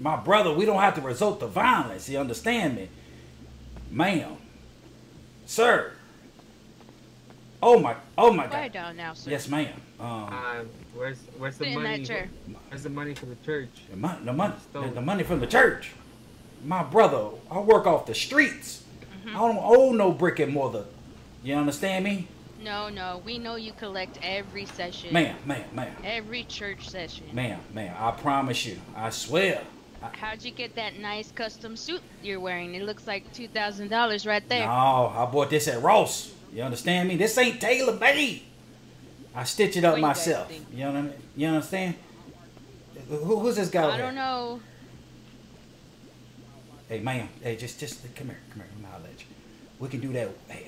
My brother, we don't have to resort to violence. You understand me? Ma'am. Sir. Oh my oh my Quiet god. down now, sir. Yes, ma'am. Um Uh, where's where's the Sit in that money? Where's the money for the church? the money the money the, the money from the church. My brother, I work off the streets. Mm-hmm. I don't owe no brick and mortar. You understand me? No, no. We know you collect every session. Ma'am, ma'am, ma'am. Every church session. Ma'am, ma'am, I promise you. I swear. How'd you get that nice custom suit you're wearing? It looks like two thousand dollars right there. No, I bought this at Ross. You understand me? This ain't tailor made. I stitch it up you myself. You know what You understand? Who, who's this guy? I don't know. Hey, ma'am. Hey, just, just come here, come here. I'll let you. We can do that. Hey,